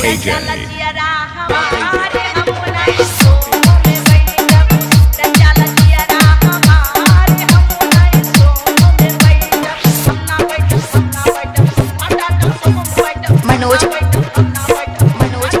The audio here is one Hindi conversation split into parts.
RKJ. Manoj. Manoj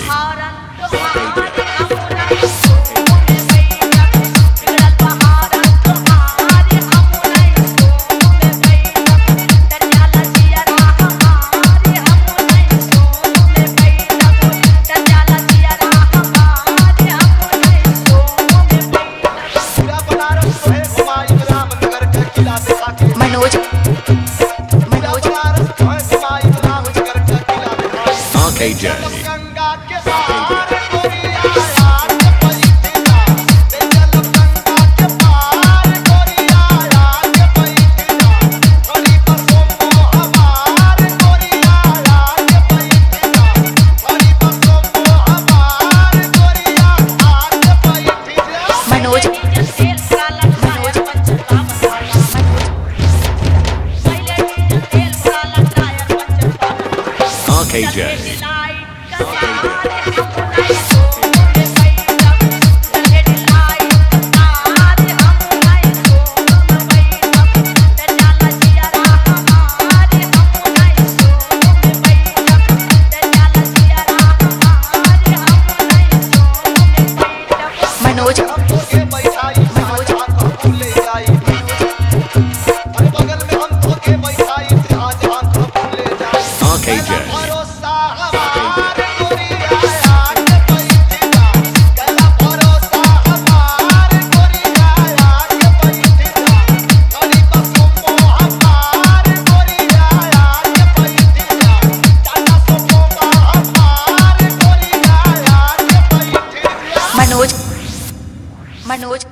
AJ. RKJ. Manoj Manoj